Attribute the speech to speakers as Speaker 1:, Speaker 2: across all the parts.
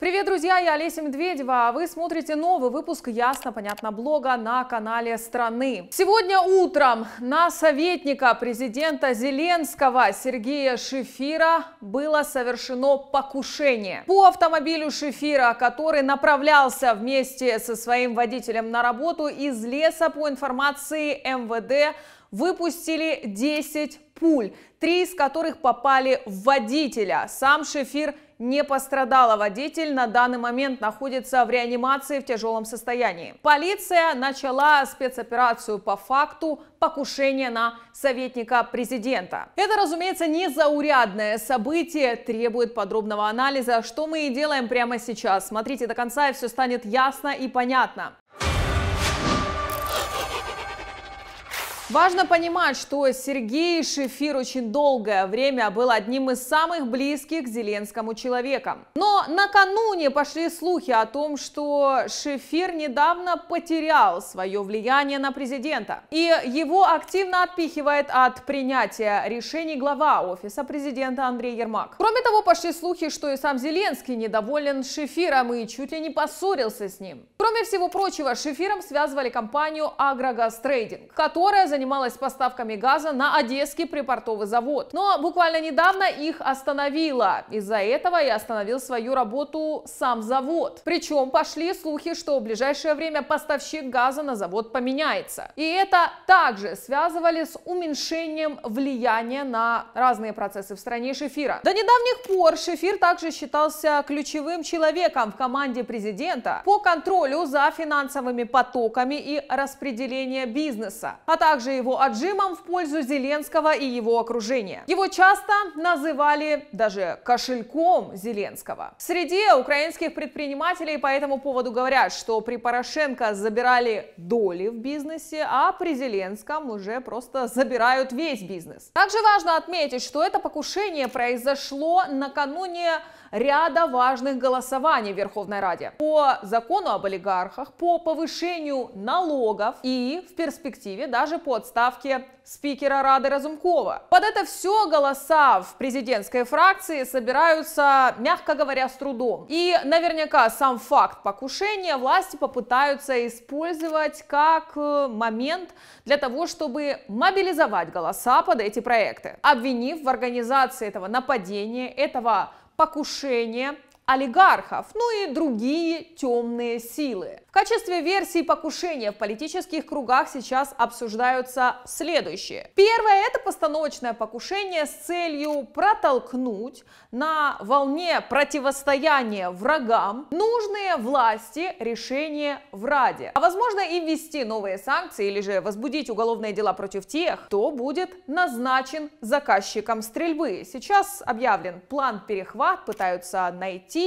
Speaker 1: Привет, друзья, я Олеся Медведева, а вы смотрите новый выпуск «Ясно, понятно» блога на канале «Страны». Сегодня утром на советника президента Зеленского Сергея Шефира было совершено покушение. По автомобилю Шефира, который направлялся вместе со своим водителем на работу из леса, по информации МВД, выпустили 10 пуль, три из которых попали в водителя. Сам Шефир не пострадал, а водитель на данный момент находится в реанимации в тяжелом состоянии. Полиция начала спецоперацию по факту покушения на советника президента. Это, разумеется, незаурядное событие, требует подробного анализа, что мы и делаем прямо сейчас. Смотрите до конца, и все станет ясно и понятно. Важно понимать, что Сергей Шефир очень долгое время был одним из самых близких к Зеленскому человеком. Но накануне пошли слухи о том, что Шефир недавно потерял свое влияние на президента. И его активно отпихивает от принятия решений глава офиса президента Андрей Ермак. Кроме того, пошли слухи, что и сам Зеленский недоволен Шефиром и чуть ли не поссорился с ним. Кроме всего прочего, с Шефиром связывали компанию Агрогаз Трейдинг, которая занимается занималась поставками газа на Одесский припортовый завод. Но буквально недавно их остановила. Из-за этого и остановил свою работу сам завод. Причем пошли слухи, что в ближайшее время поставщик газа на завод поменяется. И это также связывали с уменьшением влияния на разные процессы в стране Шефира. До недавних пор Шефир также считался ключевым человеком в команде президента по контролю за финансовыми потоками и распределения бизнеса, а также также его отжимом в пользу Зеленского и его окружения. Его часто называли даже кошельком Зеленского. Среди украинских предпринимателей по этому поводу говорят, что при Порошенко забирали доли в бизнесе, а при Зеленском уже просто забирают весь бизнес. Также важно отметить, что это покушение произошло накануне ряда важных голосований в Верховной Раде по закону об олигархах, по повышению налогов и в перспективе даже по отставке спикера Рады Разумкова. Под это все голоса в президентской фракции собираются, мягко говоря, с трудом. И наверняка сам факт покушения власти попытаются использовать как э, момент для того, чтобы мобилизовать голоса под эти проекты, обвинив в организации этого нападения, этого покушения олигархов, ну и другие темные силы. В качестве версии покушения в политических кругах сейчас обсуждаются следующие. Первое – это постановочное покушение с целью протолкнуть на волне противостояния врагам нужные власти решения в Раде. А возможно и ввести новые санкции или же возбудить уголовные дела против тех, кто будет назначен заказчиком стрельбы. Сейчас объявлен план перехват, пытаются найти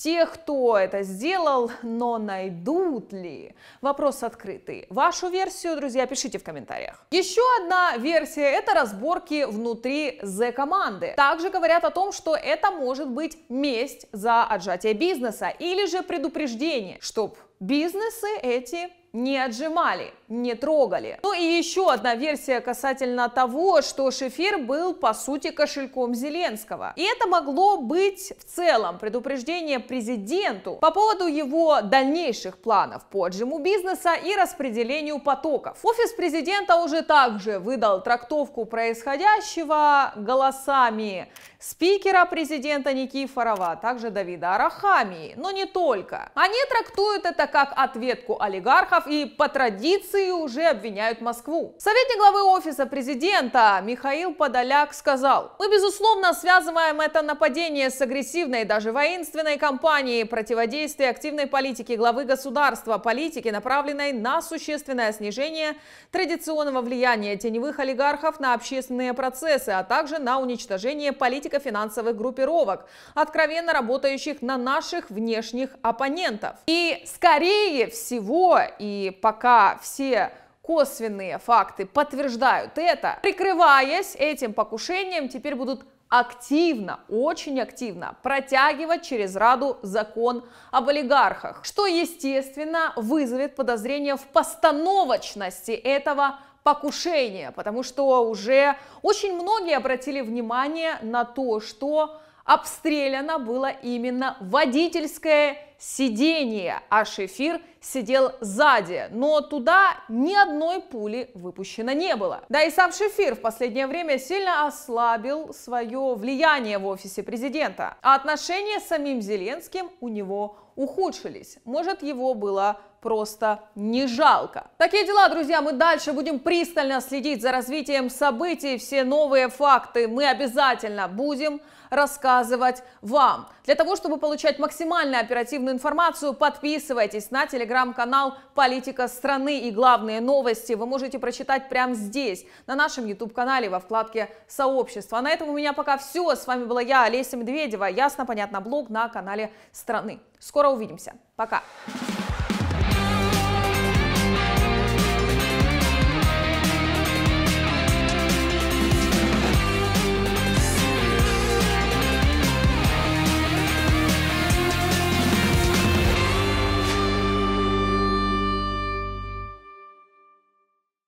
Speaker 1: тех, кто это сделал, но найдут ли? Вопрос открытый. Вашу версию, друзья, пишите в комментариях. Еще одна версия – это разборки внутри Z-команды. Также говорят о том, что это может быть месть за отжатие бизнеса или же предупреждение, чтобы бизнесы эти не отжимали, не трогали. Ну и еще одна версия касательно того, что Шефир был по сути кошельком Зеленского. И это могло быть в целом предупреждение президенту по поводу его дальнейших планов по отжиму бизнеса и распределению потоков. Офис президента уже также выдал трактовку происходящего голосами спикера президента Никифорова, а также Давида Арахамии, но не только. Они трактуют это как ответку олигархов и по традиции уже обвиняют Москву. Советник главы офиса президента Михаил Подоляк сказал, мы безусловно связываем это нападение с агрессивной, даже воинственной кампанией противодействия активной политики главы государства, политики, направленной на существенное снижение традиционного влияния теневых олигархов на общественные процессы, а также на уничтожение политико-финансовых группировок, откровенно работающих на наших внешних оппонентов. И скорее всего, и пока все косвенные факты подтверждают это, прикрываясь этим покушением, теперь будут активно, очень активно протягивать через Раду закон об олигархах, что, естественно, вызовет подозрение в постановочности этого покушения, потому что уже очень многие обратили внимание на то, что обстреляно было именно водительское сиденье, а Шефир сидел сзади, но туда ни одной пули выпущено не было. Да и сам Шефир в последнее время сильно ослабил свое влияние в офисе президента, а отношения с самим Зеленским у него ухудшились. Может, его было просто не жалко. Такие дела, друзья, мы дальше будем пристально следить за развитием событий, все новые факты мы обязательно будем рассказывать вам. Для того, чтобы получать максимально оперативную информацию, подписывайтесь на телеграм-канал «Политика страны» и главные новости вы можете прочитать прямо здесь, на нашем YouTube-канале во вкладке «Сообщество». А на этом у меня пока все. С вами была я, Олеся Медведева. Ясно, понятно, блог на канале страны. Скоро увидимся. Пока.